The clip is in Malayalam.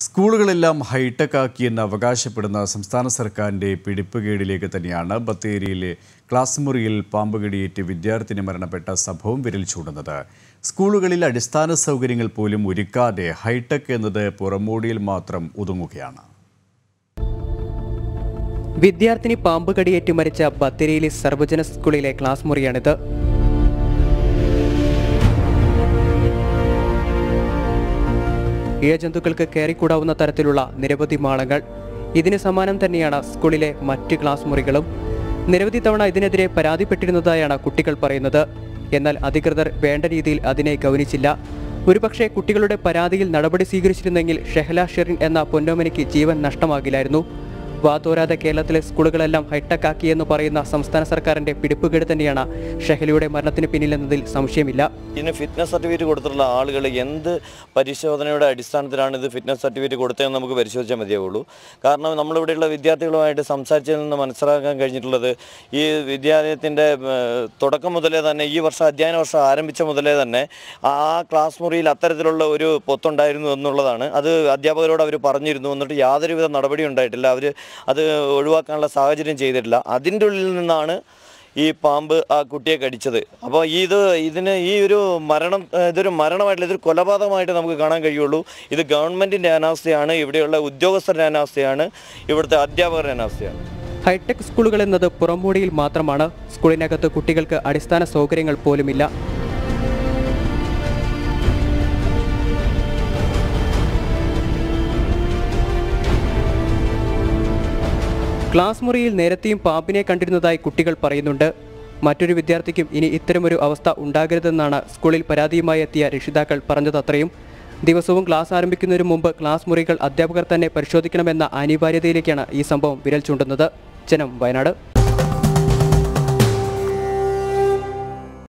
സ്കൂളുകളെല്ലാം ഹൈടെക് ആക്കിയെന്ന് അവകാശപ്പെടുന്ന സംസ്ഥാന സർക്കാരിന്റെ പിടിപ്പുകേടിലേക്ക് തന്നെയാണ് ബത്തേരിയിലെ ക്ലാസ് മുറിയിൽ പാമ്പുകടിയേറ്റ് വിദ്യാർത്ഥിനി മരണപ്പെട്ട സംഭവം വിരൽ ചൂടുന്നത് സ്കൂളുകളിൽ അടിസ്ഥാന സൗകര്യങ്ങൾ പോലും ഒരുക്കാതെ ഹൈടെക് എന്നത് പുറമോടിയിൽ മാത്രം ഒതുങ്ങുകയാണ്. വിദ്യാർത്ഥിനി പാമ്പുകടിയേറ്റ് മരിച്ച ബത്തേരിയിലെ സർവജന സ്കൂളിലെ ക്ലാസ് മുറിയാണിത്. ഇഴജന്തുക്കൾക്ക് കയറിക്കൂടാവുന്ന തരത്തിലുള്ള നിരവധി മാളങ്ങൾ. ഇതിന് സമാനം തന്നെയാണ് സ്കൂളിലെ മറ്റ് ക്ലാസ് മുറികളും. നിരവധി തവണ ഇതിനെതിരെ പരാതിപ്പെട്ടിരുന്നതായാണ് കുട്ടികൾ പറയുന്നത്. എന്നാൽ അധികൃതർ വേണ്ട രീതിയിൽ അതിനെ ഗൗനിച്ചില്ല. ഒരുപക്ഷെ കുട്ടികളുടെ പരാതിയിൽ നടപടി സ്വീകരിച്ചിരുന്നെങ്കിൽ ഷെഹല ഷെറിൻ എന്ന പൊന്നോമനിക്ക് ജീവൻ നഷ്ടമാകില്ലായിരുന്നു. വാതോരാതെ കേരളത്തിലെ സ്കൂളുകളെല്ലാം ഹൈടെക് ആക്കിയെന്ന് പറയുന്ന സംസ്ഥാന സർക്കാരിന്റെ പിടിപ്പുകേട് തന്നെയാണ് ഷെഹലിയുടെ മരണത്തിന് പിന്നിലെന്നതിൽ സംശയമില്ല. ഇതിന് ഫിറ്റ്നസ് സർട്ടിഫിക്കറ്റ് കൊടുത്തിട്ടുള്ള ആളുകൾ എന്ത് പരിശോധനയുടെ അടിസ്ഥാനത്തിലാണ് ഇത് ഫിറ്റ്നസ് സർട്ടിഫിക്കറ്റ് കൊടുത്തതെന്ന് നമുക്ക് പരിശോധിച്ചാൽ മതിയാവുള്ളൂ. കാരണം നമ്മളിവിടെയുള്ള വിദ്യാർത്ഥികളുമായിട്ട് സംസാരിച്ചതിൽ നിന്ന് മനസ്സിലാക്കാൻ കഴിഞ്ഞിട്ടുള്ളത് ഈ വിദ്യാലയത്തിന്റെ തുടക്കം മുതലേ തന്നെ ഈ വർഷം അധ്യയന വർഷം ആരംഭിച്ച മുതലേ തന്നെ ആ ക്ലാസ് മുറിയിൽ അത്തരത്തിലുള്ള ഒരു പൊത്തുണ്ടായിരുന്നു എന്നുള്ളതാണ്. അത് അധ്യാപകരോട് അവർ പറഞ്ഞിരുന്നു. എന്നിട്ട് യാതൊരുവിധ നടപടി ഉണ്ടായിട്ടില്ല. അവർ അത് ഒഴിവാക്കാനുള്ള സാഹചര്യം ചെയ്തിട്ടില്ല. അതിന്റെ ഉള്ളിൽ നിന്നാണ് ഈ പാമ്പ് ആ കുട്ടിയെ കടിച്ചത്. അപ്പോൾ ഇത് ഇതിന് ഈ ഒരു മരണം ഇതൊരു മരണമായിട്ടില്ല ഇതൊരു കൊലപാതകമായിട്ട് നമുക്ക് കാണാൻ കഴിയുള്ളൂ. ഇത് ഗവൺമെന്റിന്റെ അനാവസ്ഥയാണ് ഇവിടെയുള്ള ഉദ്യോഗസ്ഥരുടെ അനാവസ്ഥയാണ് ഇവിടുത്തെ അധ്യാപകരുടെ അനാവസ്ഥയാണ് ഹൈടെക് സ്കൂളുകൾ എന്നത് പുറംമൂടിയിൽ മാത്രമാണ്. സ്കൂളിനകത്ത് കുട്ടികൾക്ക് അടിസ്ഥാന സൗകര്യങ്ങൾ പോലുമില്ല. ക്ലാസ് മുറിയിൽ നേരത്തെയും പാമ്പിനെ കണ്ടിരുന്നതായി കുട്ടികൾ പറയുന്നുണ്ട്. മറ്റൊരു വിദ്യാർത്ഥിക്കും ഇനി ഇത്തരമൊരു അവസ്ഥ ഉണ്ടാകരുതെന്നാണ് സ്കൂളിൽ പരാതിയുമായി എത്തിയ രക്ഷിതാക്കൾ പറഞ്ഞതത്രയും ദിവസവും ക്ലാസ് ആരംഭിക്കുന്നതിന് മുമ്പ് ക്ലാസ് മുറികൾ അധ്യാപകർ തന്നെ പരിശോധിക്കണമെന്ന അനിവാര്യതയിലേക്കാണ് ഈ സംഭവം വിരൽ ചൂണ്ടുന്നത്. ജനം വയനാട്.